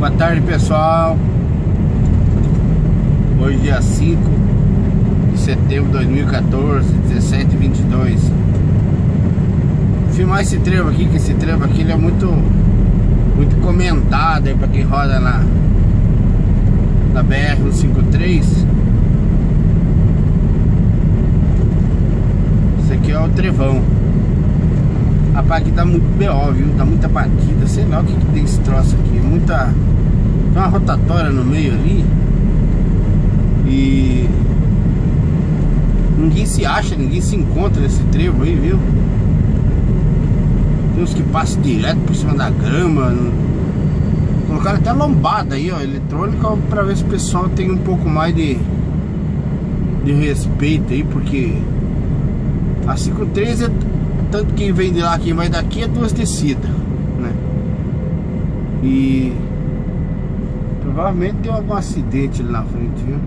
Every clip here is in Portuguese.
Boa tarde pessoal. Hoje dia 5 de setembro de 2014 17 22 Vou filmar esse trevo aqui Que esse trevo aqui ele é muito Muito comentado aí pra quem roda na Na BR-153 Esse aqui é o trevão Rapaz, aqui tá muito BO, viu? Tá muita batida, sei lá o que, que tem esse troço aqui. Muita. Tem uma rotatória no meio ali. E. Ninguém se acha, ninguém se encontra nesse trevo aí, viu? Tem uns que passam direto por cima da grama. Colocaram até lombada aí, ó, eletrônica, pra ver se o pessoal tem um pouco mais de. de respeito aí, porque. A 53 é tanto quem vem de lá, quem vai daqui é duas descidas, né? E provavelmente tem algum acidente ali na frente, viu?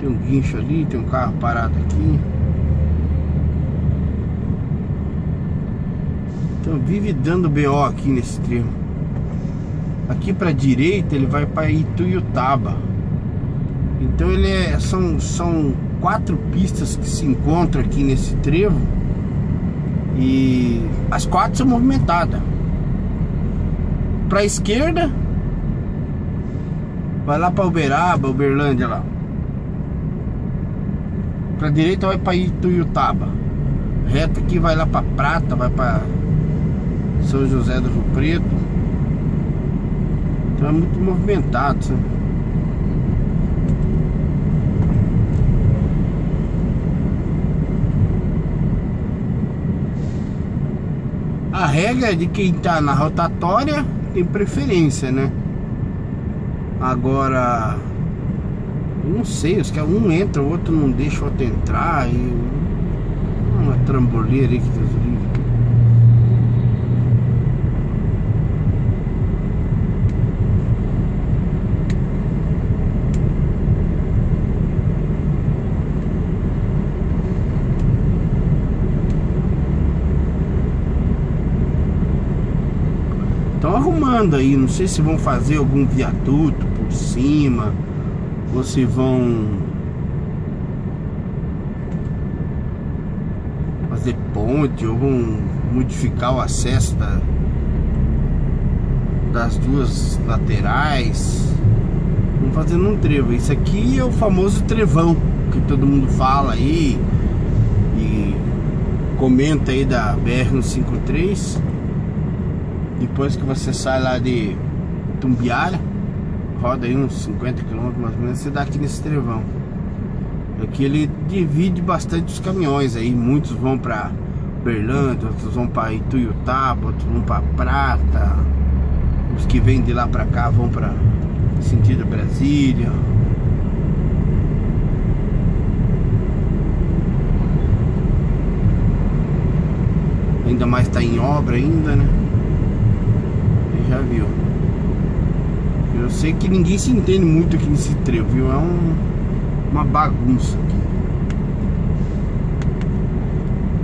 Tem um guincho ali, tem um carro parado aqui. Então vive dando BO aqui nesse trevo. Aqui para direita ele vai para Ituiutaba. Então ele é são são quatro pistas que se encontram aqui nesse trevo e as quatro são movimentadas. Para a esquerda vai lá para Uberaba, Uberlândia lá. Para direita vai para Ituiutaba. Reto aqui vai lá para Prata, vai para São José do Rio Preto. Então é muito movimentado, sabe? A regra é de quem tá na rotatória tem preferência, né? Agora, não sei, os que um entra, o outro não deixa o outro entrar e uma tramboleira aí que Deus livre. Estão arrumando aí, não sei se vão fazer algum viaduto por cima, ou se vão fazer ponte, ou vão modificar o acesso da, das duas laterais. Vão fazendo um trevo. Isso aqui é o famoso trevão que todo mundo fala aí e comenta aí da BR-153 depois que você sai lá de Tumbiara, roda aí uns 50 km mais ou menos, você dá aqui nesse trevão. Aqui ele divide bastante os caminhões aí, muitos vão para Berlândia, outros vão para Ituiutaba, outros vão para Prata. Os que vêm de lá para cá vão para sentido Brasília. Ainda mais está em obra ainda, né? Viu. Eu sei que ninguém se entende muito aqui nesse trevo, viu? É um, uma bagunça aqui.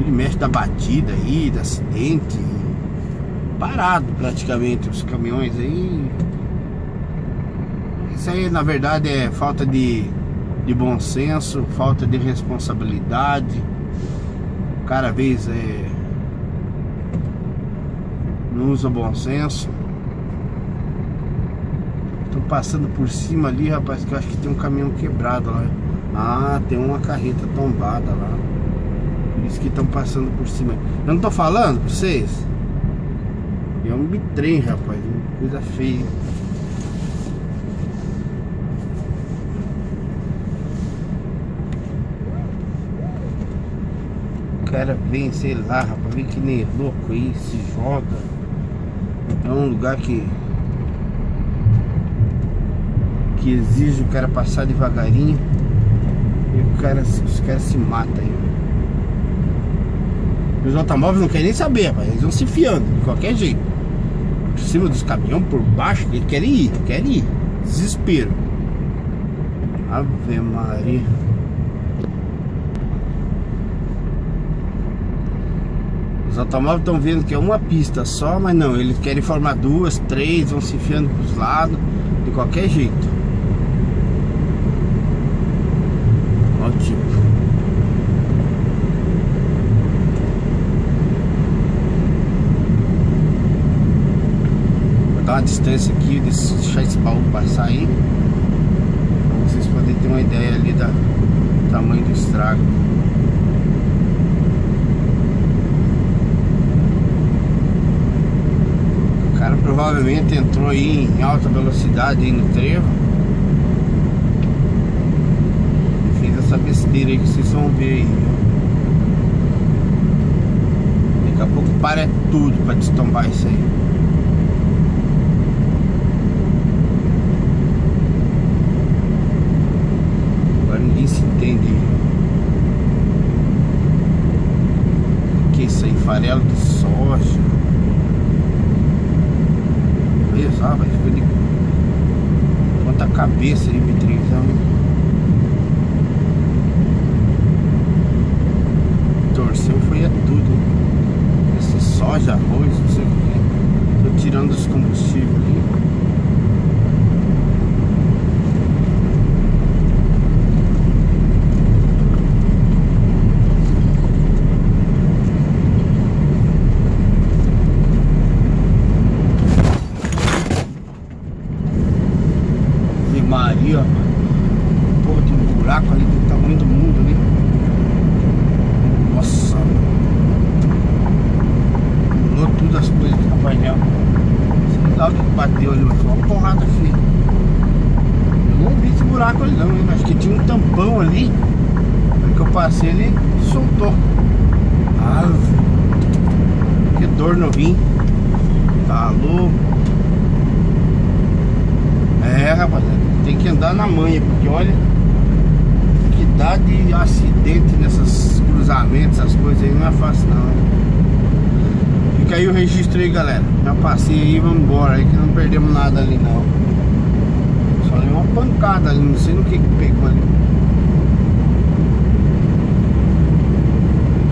Ele mexe da batida aí, da acidente. Parado praticamente os caminhões aí. Isso aí na verdade é falta de, de bom senso, falta de responsabilidade. Cada vez é, não usa bom senso. Passando por cima ali, rapaz, que eu acho que tem um caminhão quebrado lá. Ah, tem uma carreta tombada lá. Por isso que estão passando por cima. Eu não tô falando pra vocês? É um bitrem, rapaz. Coisa feia. O cara vem, sei lá, rapaz, vem que nem louco aí, se joga. É um lugar que que exige o cara passar devagarinho e o cara, os caras se matam aí. Os automóveis não querem nem saber, rapaz. eles vão se fiando de qualquer jeito. Por cima dos caminhões, por baixo, eles querem ir, querem ir. Desespero. Ave Maria. Os automóveis estão vendo que é uma pista só, mas não, eles querem formar duas, três, vão se enfiando pros lados, de qualquer jeito. Olha o tipo. Uma distância aqui, deixar esse baú passar aí. Pra vocês poderem ter uma ideia ali da tamanho do estrago. O cara provavelmente entrou aí em alta velocidade aí no trevo. E fez essa besteira aí que vocês vão ver aí. Daqui a pouco para tudo pra destombar isso aí. Agora ninguém se entende. O que é isso aí? Farelo de soja. Vai ficou de ponta cabeça aí, vitrizão. Torceu foi a tudo. Esse soja, arroz, não sei o que. Tô tirando os combustíveis ali. Ave Maria, porra, tem um buraco ali do tamanho do mundo ali. Nossa, pulou tudo as coisas do painel. Sei lá o que bateu ali, mas foi uma porrada feia. Eu não vi esse buraco ali não, hein? Acho que tinha um tampão ali. Aí que eu passei ele soltou. Ave. Que dor no rim. Tá louco. É, rapaziada, tem que andar na manha, porque olha dá de acidente nesses cruzamentos, essas coisas aí não é fácil não. hein? Fica aí o registro aí, galera. Já passei aí, vamos embora aí que não perdemos nada ali não. Só deu uma pancada ali, não sei no que que pegou ali.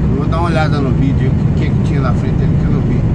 Eu vou dar uma olhada no vídeo o que que tinha na frente ali que eu não vi.